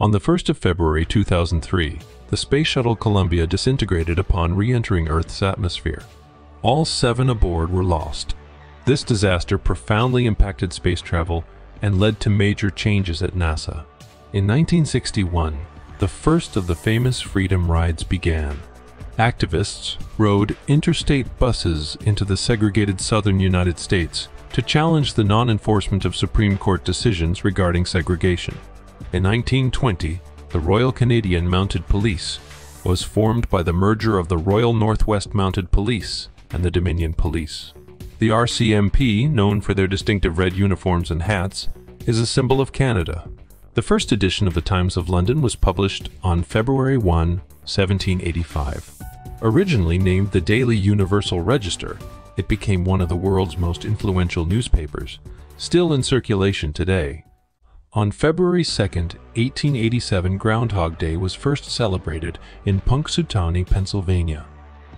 On the 1st of February 2003, the Space Shuttle Columbia disintegrated upon re-entering Earth's atmosphere. All seven aboard were lost. This disaster profoundly impacted space travel and led to major changes at NASA. In 1961, the first of the famous Freedom Rides began. Activists rode interstate buses into the segregated southern United States to challenge the non-enforcement of Supreme Court decisions regarding segregation. In 1920, the Royal Canadian Mounted Police was formed by the merger of the Royal Northwest Mounted Police and the Dominion Police. The RCMP, known for their distinctive red uniforms and hats, is a symbol of Canada. The first edition of the Times of London was published on February 1, 1785. Originally named the Daily Universal Register, it became one of the world's most influential newspapers, still in circulation today. On February 2, 1887, Groundhog Day was first celebrated in Punxsutawney, Pennsylvania.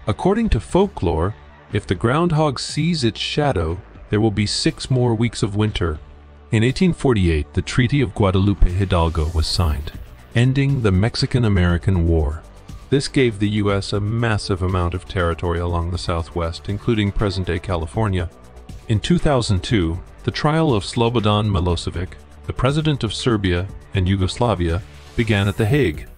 According to folklore, if the groundhog sees its shadow, there will be six more weeks of winter. In 1848, the Treaty of Guadalupe Hidalgo was signed, ending the Mexican-American War. This gave the U.S. a massive amount of territory along the southwest, including present-day California. In 2002, the trial of Slobodan Milosevic, the president of Serbia and Yugoslavia, began at The Hague.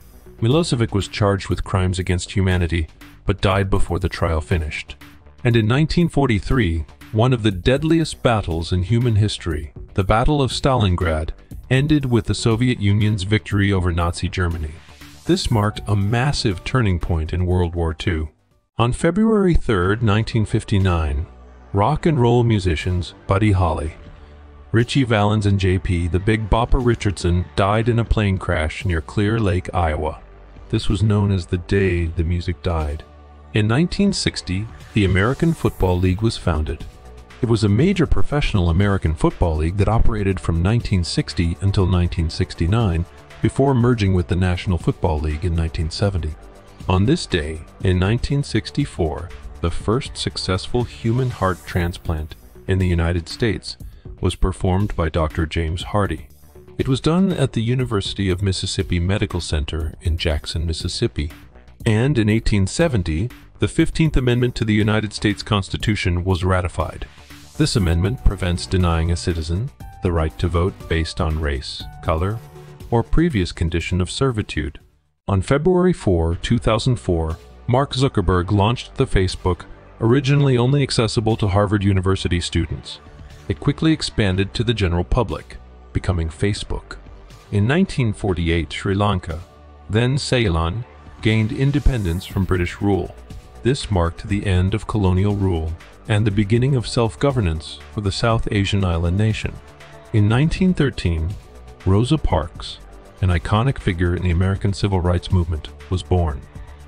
Milosevic was charged with crimes against humanity, but died before the trial finished. And in 1943, one of the deadliest battles in human history, the Battle of Stalingrad, ended with the Soviet Union's victory over Nazi Germany. This marked a massive turning point in World War II. On February 3, 1959, rock and roll musicians Buddy Holly, Ritchie Valens and JP, the Big Bopper Richardson, died in a plane crash near Clear Lake, Iowa. This was known as the day the music died. In 1960, the American Football League was founded. It was a major professional American football league that operated from 1960 until 1969 before merging with the National Football League in 1970. On this day, in 1964, the first successful human heart transplant in the United States was performed by Dr. James Hardy. It was done at the University of Mississippi Medical Center in Jackson, Mississippi. And in 1870, the 15th Amendment to the United States Constitution was ratified. This amendment prevents denying a citizen the right to vote based on race, color, or previous condition of servitude. On February 4, 2004, Mark Zuckerberg launched the Facebook, originally only accessible to Harvard University students. It quickly expanded to the general public, becoming Facebook. In 1948, Sri Lanka, then Ceylon, gained independence from British rule. This marked the end of colonial rule and the beginning of self-governance for the South Asian island nation. In 1913, Rosa Parks, an iconic figure in the American Civil Rights Movement, was born.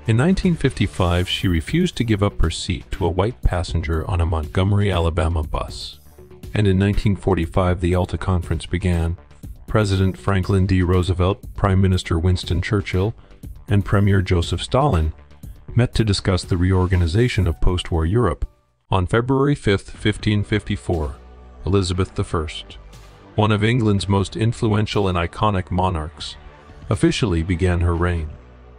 In 1955, she refused to give up her seat to a white passenger on a Montgomery, Alabama bus. And in 1945, the Yalta Conference began. President Franklin D. Roosevelt, Prime Minister Winston Churchill, and Premier Joseph Stalin met to discuss the reorganization of post-war Europe. On February 5, 1554, Elizabeth I, one of England's most influential and iconic monarchs, officially began her reign.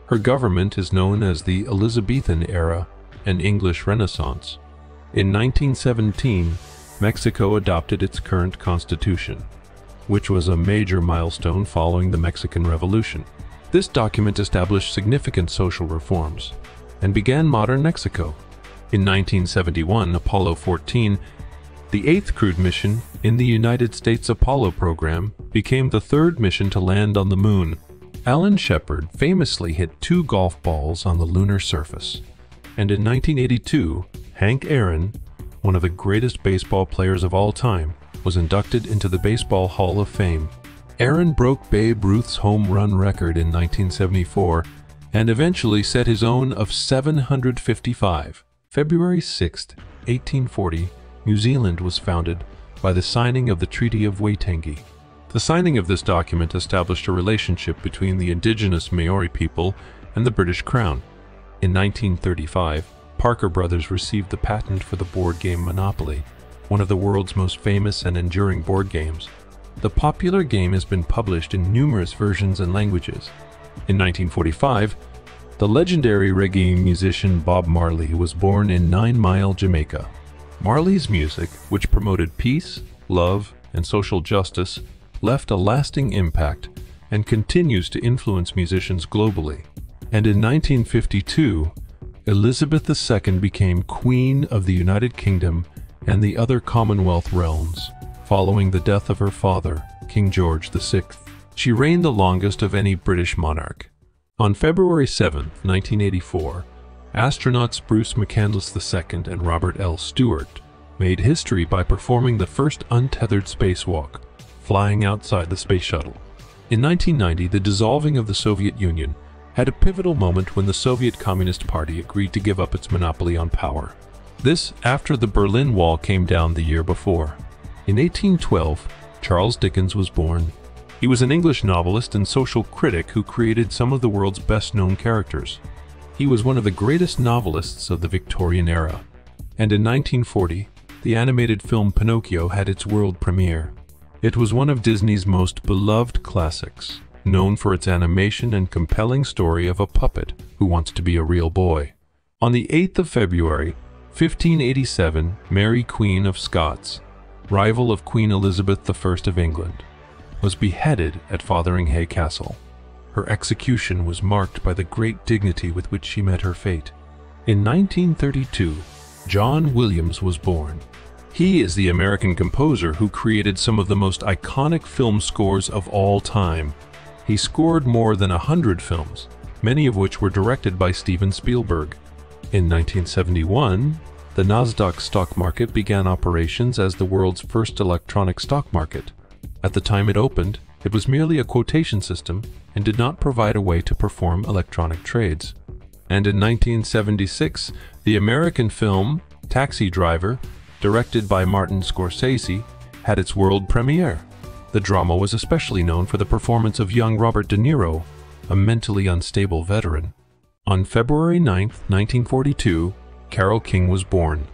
Her government is known as the Elizabethan era and English Renaissance. In 1917, Mexico adopted its current constitution, which was a major milestone following the Mexican Revolution. This document established significant social reforms and began modern Mexico. In 1971, Apollo 14 the eighth crewed mission in the United States Apollo program became the third mission to land on the moon. Alan Shepard famously hit two golf balls on the lunar surface. And in 1982, Hank Aaron, one of the greatest baseball players of all time, was inducted into the Baseball Hall of Fame. Aaron broke Babe Ruth's home run record in 1974 and eventually set his own of 755. February 6, 1840, New Zealand was founded by the signing of the Treaty of Waitangi. The signing of this document established a relationship between the indigenous Maori people and the British Crown. In 1935, Parker Brothers received the patent for the board game Monopoly, one of the world's most famous and enduring board games. the popular game has been published in numerous versions and languages. In 1945, the legendary reggae musician Bob Marley was born in Nine Mile, Jamaica. Marley's music, which promoted peace, love, and social justice, left a lasting impact and continues to influence musicians globally. And in 1952, Elizabeth II became Queen of the United Kingdom and the other Commonwealth realms, following the death of her father, King George VI. She reigned the longest of any British monarch. On February 7, 1984, astronauts Bruce McCandless II and Robert L. Stewart made history by performing the first untethered spacewalk, flying outside the space shuttle. In 1990, the dissolving of the Soviet Union had a pivotal moment when the Soviet Communist Party agreed to give up its monopoly on power. This after the Berlin Wall came down the year before. In 1812, Charles Dickens was born. He was an English novelist and social critic who created some of the world's best-known characters. He was one of the greatest novelists of the Victorian era. And in 1940, the animated film Pinocchio had its world premiere. It was one of Disney's most beloved classics, known for its animation and compelling story of a puppet who wants to be a real boy. On the 8th of February, 1587, Mary Queen of Scots, rival of Queen Elizabeth I of England, was beheaded at Fotheringhay Castle. Her execution was marked by the great dignity with which she met her fate. In 1932, John Williams was born. He is the American composer who created some of the most iconic film scores of all time. He scored more than a hundred films, many of which were directed by Steven Spielberg. In 1971, the Nasdaq stock market began operations as the world's first electronic stock market. At the time it opened, it was merely a quotation system and did not provide a way to perform electronic trades. And in 1976, the American film Taxi Driver, directed by Martin Scorsese, had its world premiere. The drama was especially known for the performance of young Robert De Niro, a mentally unstable veteran. On February 9, 1942, Carole King was born,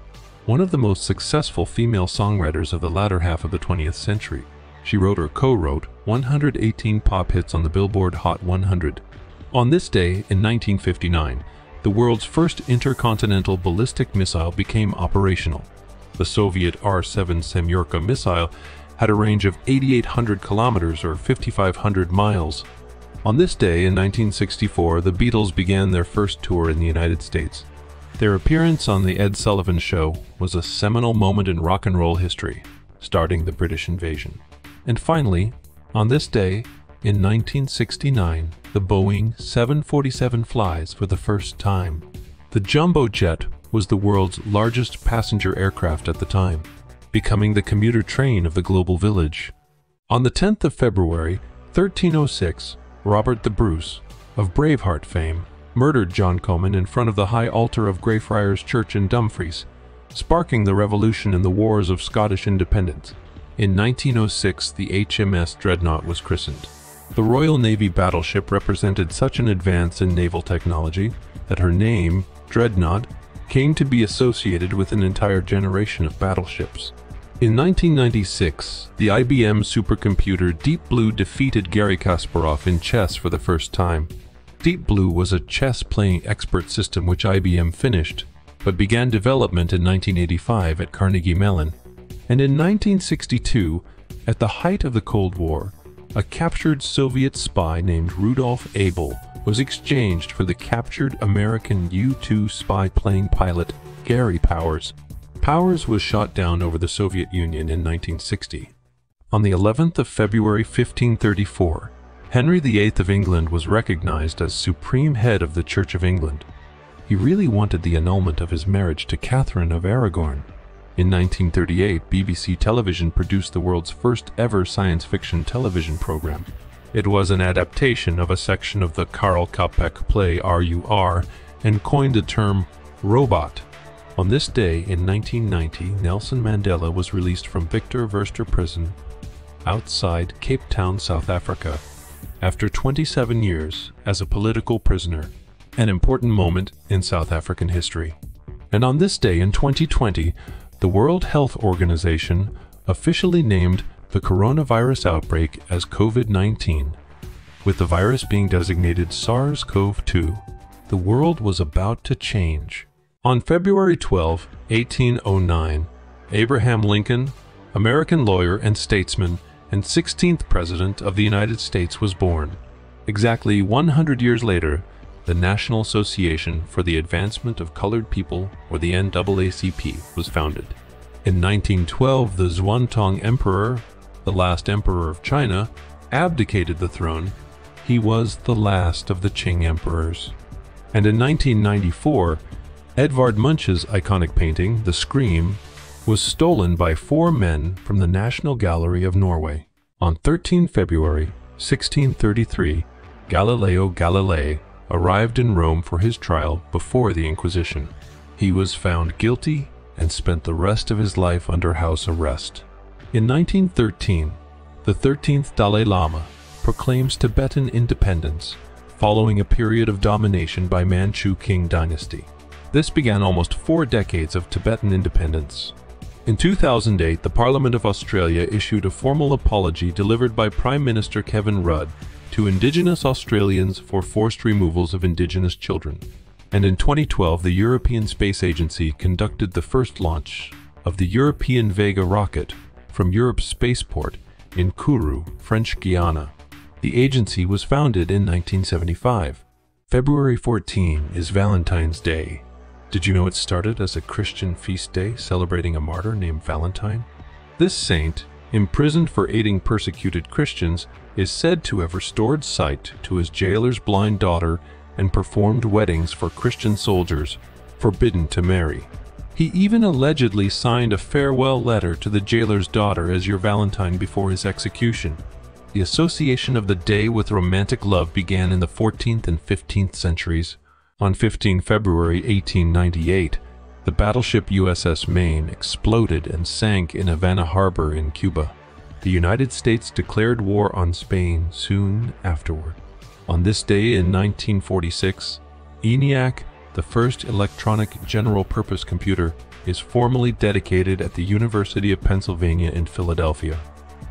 one of the most successful female songwriters of the latter half of the 20th century. She wrote or co-wrote 118 pop hits on the Billboard Hot 100. On this day, in 1959, the world's first intercontinental ballistic missile became operational. The Soviet R-7 Semyorka missile had a range of 8,800 kilometers or 5,500 miles on this day in 1964, the Beatles began their first tour in the United States. Their appearance on The Ed Sullivan Show was a seminal moment in rock and roll history, starting the British invasion. And finally, on this day, in 1969, the Boeing 747 flies for the first time. The Jumbo Jet was the world's largest passenger aircraft at the time, becoming the commuter train of the global village. On the 10th of February, 1306, Robert the Bruce, of Braveheart fame, murdered John Comyn in front of the high altar of Greyfriars Church in Dumfries, sparking the revolution in the Wars of Scottish Independence. In 1906, the HMS Dreadnought was christened. The Royal Navy battleship represented such an advance in naval technology that her name, Dreadnought, came to be associated with an entire generation of battleships. In 1996, the IBM supercomputer Deep Blue defeated Garry Kasparov in chess for the first time. Deep Blue was a chess-playing expert system which IBM finished, but began development in 1985 at Carnegie Mellon. And in 1962, at the height of the Cold War, a captured Soviet spy named Rudolf Abel was exchanged for the captured American U-2 spy-plane pilot Gary Powers. Powers was shot down over the Soviet Union in 1960. On the 11th of February 1534, Henry VIII of England was recognized as supreme head of the Church of England. He really wanted the annulment of his marriage to Catherine of Aragon. In 1938, BBC Television produced the world's first ever science fiction television program. It was an adaptation of a section of the Karl Čapek play RUR and coined the term robot on this day in 1990, Nelson Mandela was released from Victor Verster Prison outside Cape Town, South Africa, after 27 years as a political prisoner, an important moment in South African history. And on this day in 2020, the World Health Organization officially named the coronavirus outbreak as COVID-19. With the virus being designated SARS-CoV-2, the world was about to change. On February 12, 1809, Abraham Lincoln, American lawyer and statesman and 16th President of the United States was born. Exactly 100 years later, the National Association for the Advancement of Colored People, or the NAACP, was founded. In 1912, the Xuantong Emperor, the last emperor of China, abdicated the throne. He was the last of the Qing emperors. And in 1994, Edvard Munch's iconic painting, The Scream, was stolen by four men from the National Gallery of Norway. On 13 February 1633, Galileo Galilei arrived in Rome for his trial before the Inquisition. He was found guilty and spent the rest of his life under house arrest. In 1913, the 13th Dalai Lama proclaims Tibetan independence following a period of domination by Manchu Qing dynasty. This began almost four decades of Tibetan independence. In 2008, the Parliament of Australia issued a formal apology delivered by Prime Minister Kevin Rudd to Indigenous Australians for forced removals of Indigenous children. And in 2012, the European Space Agency conducted the first launch of the European Vega rocket from Europe's spaceport in Kourou, French Guiana. The agency was founded in 1975. February 14 is Valentine's Day. Did you know it started as a Christian feast day celebrating a martyr named Valentine? This saint, imprisoned for aiding persecuted Christians, is said to have restored sight to his jailer's blind daughter and performed weddings for Christian soldiers forbidden to marry. He even allegedly signed a farewell letter to the jailer's daughter as your Valentine before his execution. The association of the day with romantic love began in the 14th and 15th centuries. On 15 February 1898, the battleship USS Maine exploded and sank in Havana Harbor in Cuba. The United States declared war on Spain soon afterward. On this day in 1946, ENIAC, the first electronic general-purpose computer, is formally dedicated at the University of Pennsylvania in Philadelphia.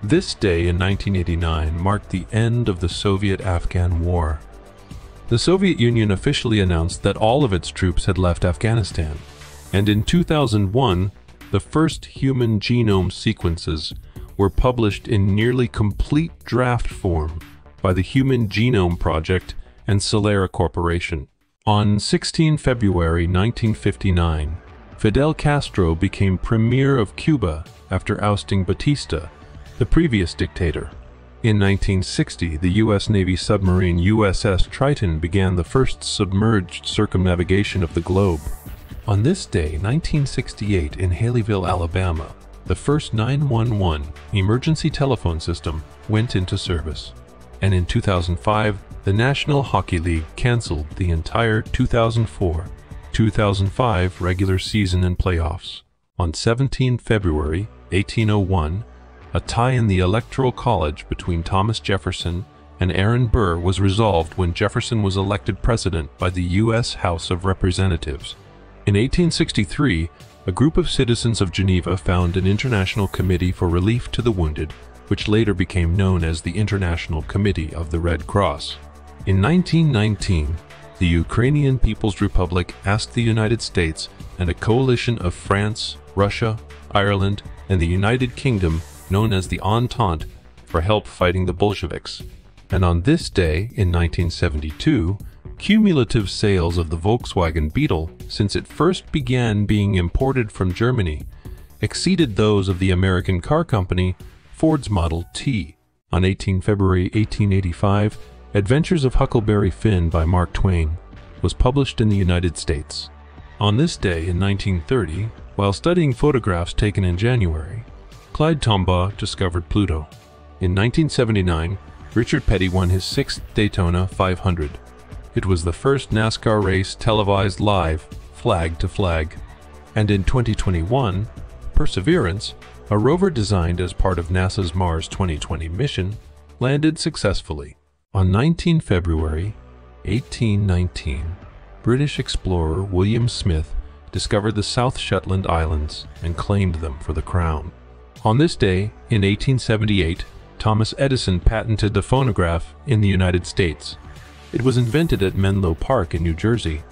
This day in 1989 marked the end of the Soviet-Afghan War. The Soviet Union officially announced that all of its troops had left Afghanistan, and in 2001, the first human genome sequences were published in nearly complete draft form by the Human Genome Project and Celera Corporation. On 16 February 1959, Fidel Castro became premier of Cuba after ousting Batista, the previous dictator. In 1960, the U.S. Navy submarine USS Triton began the first submerged circumnavigation of the globe. On this day, 1968, in Haleyville, Alabama, the first 911 emergency telephone system went into service. And in 2005, the National Hockey League canceled the entire 2004-2005 regular season and playoffs. On 17 February 1801, a tie in the Electoral College between Thomas Jefferson and Aaron Burr was resolved when Jefferson was elected president by the U.S. House of Representatives. In 1863, a group of citizens of Geneva found an International Committee for Relief to the Wounded, which later became known as the International Committee of the Red Cross. In 1919, the Ukrainian People's Republic asked the United States and a coalition of France, Russia, Ireland, and the United Kingdom, known as the Entente, for help fighting the Bolsheviks. And on this day, in 1972, cumulative sales of the Volkswagen Beetle since it first began being imported from Germany exceeded those of the American car company Ford's Model T. On 18 February 1885, Adventures of Huckleberry Finn by Mark Twain was published in the United States. On this day in 1930, while studying photographs taken in January, Clyde Tombaugh discovered Pluto. In 1979, Richard Petty won his sixth Daytona 500. It was the first NASCAR race televised live, flag to flag. And in 2021, Perseverance, a rover designed as part of NASA's Mars 2020 mission, landed successfully. On 19 February 1819, British explorer William Smith discovered the South Shetland Islands and claimed them for the crown. On this day, in 1878, Thomas Edison patented the phonograph in the United States. It was invented at Menlo Park in New Jersey.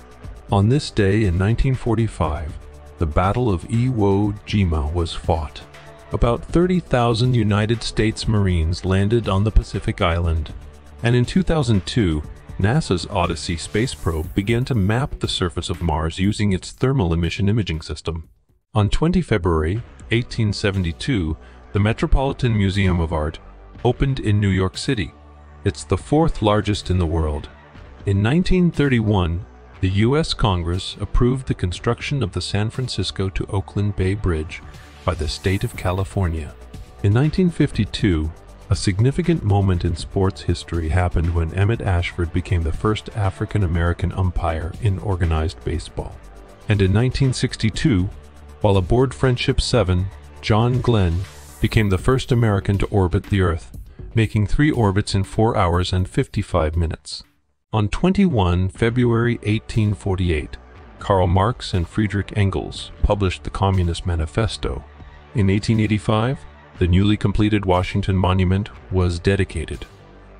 On this day in 1945, the Battle of Iwo Jima was fought. About 30,000 United States Marines landed on the Pacific Island. And in 2002, NASA's Odyssey space probe began to map the surface of Mars using its thermal emission imaging system. On 20 February 1872, the Metropolitan Museum of Art opened in New York City. It's the fourth largest in the world. In 1931, the U.S. Congress approved the construction of the San Francisco to Oakland Bay Bridge by the state of California. In 1952, a significant moment in sports history happened when Emmett Ashford became the first African American umpire in organized baseball. And in 1962, while aboard Friendship 7, John Glenn became the first American to orbit the Earth, making three orbits in 4 hours and 55 minutes. On 21 February 1848, Karl Marx and Friedrich Engels published the Communist Manifesto. In 1885, the newly completed Washington Monument was dedicated.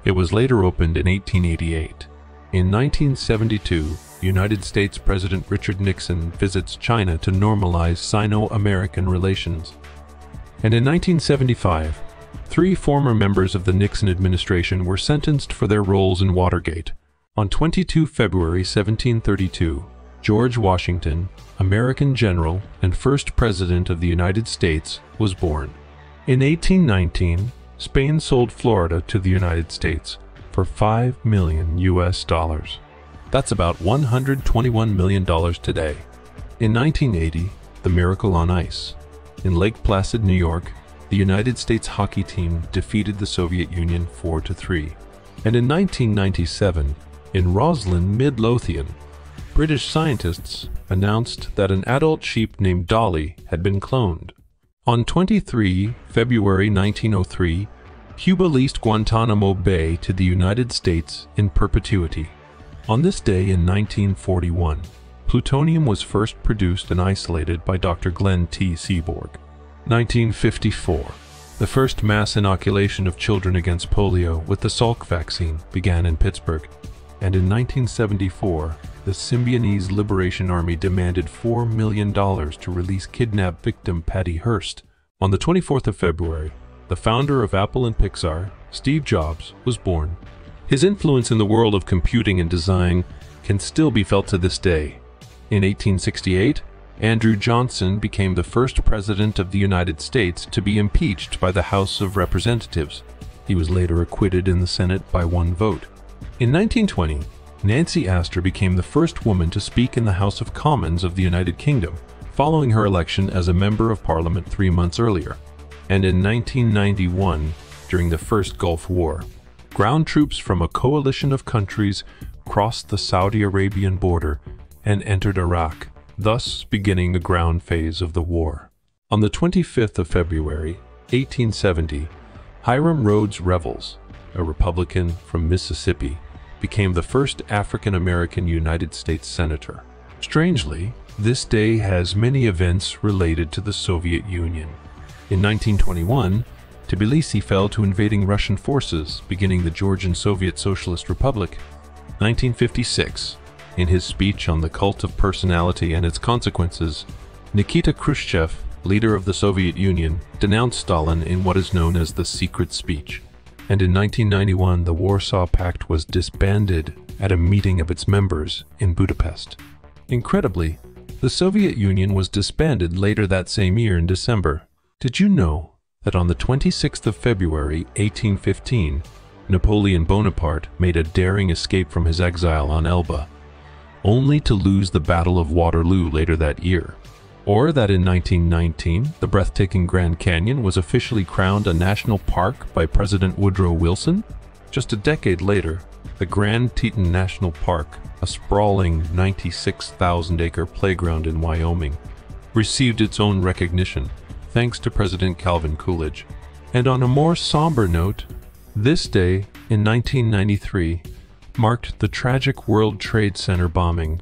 It was later opened in 1888. In 1972, United States President Richard Nixon visits China to normalize Sino-American relations. And in 1975, three former members of the Nixon administration were sentenced for their roles in Watergate. On 22 February 1732, George Washington, American general and first president of the United States, was born. In 1819, Spain sold Florida to the United States for 5 million US dollars. That's about 121 million dollars today. In 1980, the miracle on ice. In Lake Placid, New York, the United States hockey team defeated the Soviet Union 4-3. And in 1997, in Roslin, Midlothian, British scientists announced that an adult sheep named Dolly had been cloned. On 23 February 1903, Cuba leased Guantanamo Bay to the United States in perpetuity. On this day in 1941, plutonium was first produced and isolated by Dr. Glenn T. Seaborg. 1954, the first mass inoculation of children against polio with the Salk vaccine began in Pittsburgh and in 1974, the Symbionese Liberation Army demanded $4 million to release kidnapped victim Patty Hearst. On the 24th of February, the founder of Apple and Pixar, Steve Jobs, was born. His influence in the world of computing and design can still be felt to this day. In 1868, Andrew Johnson became the first president of the United States to be impeached by the House of Representatives. He was later acquitted in the Senate by one vote. In 1920, Nancy Astor became the first woman to speak in the House of Commons of the United Kingdom, following her election as a Member of Parliament three months earlier. And in 1991, during the First Gulf War, ground troops from a coalition of countries crossed the Saudi Arabian border and entered Iraq, thus beginning the ground phase of the war. On the 25th of February, 1870, Hiram Rhodes Revels, a Republican from Mississippi, became the first African American United States Senator. Strangely, this day has many events related to the Soviet Union. In 1921, Tbilisi fell to invading Russian forces, beginning the Georgian Soviet Socialist Republic. 1956, in his speech on the cult of personality and its consequences, Nikita Khrushchev, leader of the Soviet Union, denounced Stalin in what is known as the secret speech and in 1991 the Warsaw Pact was disbanded at a meeting of its members in Budapest. Incredibly, the Soviet Union was disbanded later that same year in December. Did you know that on the 26th of February 1815, Napoleon Bonaparte made a daring escape from his exile on Elba, only to lose the Battle of Waterloo later that year? Or that in 1919, the breathtaking Grand Canyon was officially crowned a national park by President Woodrow Wilson? Just a decade later, the Grand Teton National Park, a sprawling 96,000-acre playground in Wyoming, received its own recognition thanks to President Calvin Coolidge. And on a more somber note, this day in 1993 marked the tragic World Trade Center bombing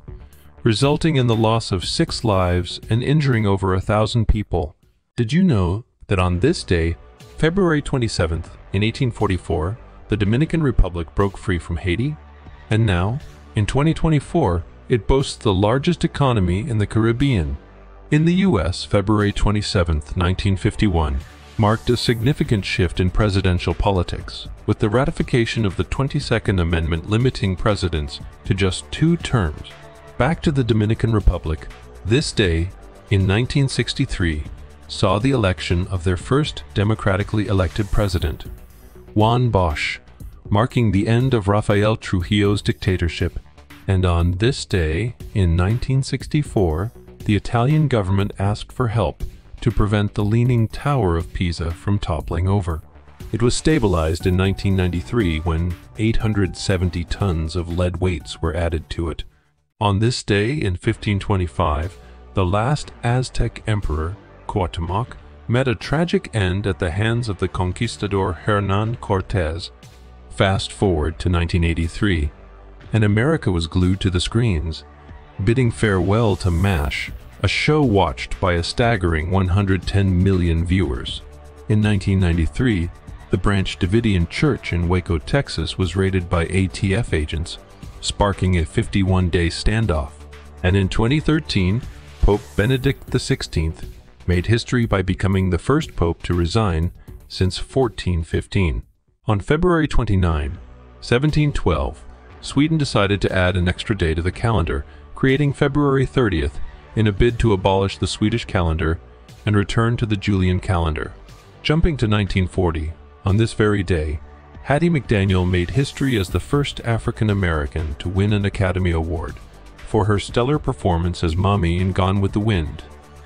resulting in the loss of six lives and injuring over a thousand people. Did you know that on this day, February 27th, in 1844, the Dominican Republic broke free from Haiti, and now, in 2024, it boasts the largest economy in the Caribbean. In the U.S., February 27, 1951, marked a significant shift in presidential politics, with the ratification of the 22nd Amendment limiting presidents to just two terms. Back to the Dominican Republic, this day, in 1963, saw the election of their first democratically elected president, Juan Bosch, marking the end of Rafael Trujillo's dictatorship. And on this day, in 1964, the Italian government asked for help to prevent the Leaning Tower of Pisa from toppling over. It was stabilized in 1993 when 870 tons of lead weights were added to it. On this day in 1525, the last Aztec emperor, Cuauhtémoc, met a tragic end at the hands of the conquistador Hernan Cortés. Fast forward to 1983, and America was glued to the screens, bidding farewell to MASH, a show watched by a staggering 110 million viewers. In 1993, the Branch Davidian Church in Waco, Texas was raided by ATF agents, sparking a 51-day standoff. And in 2013, Pope Benedict XVI made history by becoming the first pope to resign since 1415. On February 29, 1712, Sweden decided to add an extra day to the calendar, creating February 30th in a bid to abolish the Swedish calendar and return to the Julian calendar. Jumping to 1940, on this very day, Hattie McDaniel made history as the first African American to win an Academy Award for her stellar performance as Mommy in Gone with the Wind.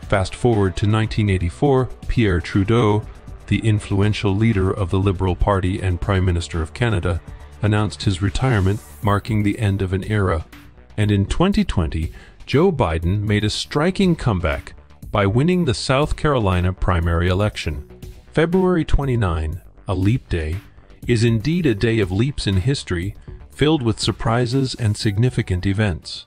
Fast forward to 1984, Pierre Trudeau, the influential leader of the Liberal Party and Prime Minister of Canada, announced his retirement, marking the end of an era. And in 2020, Joe Biden made a striking comeback by winning the South Carolina primary election. February 29, a leap day, is indeed a day of leaps in history filled with surprises and significant events.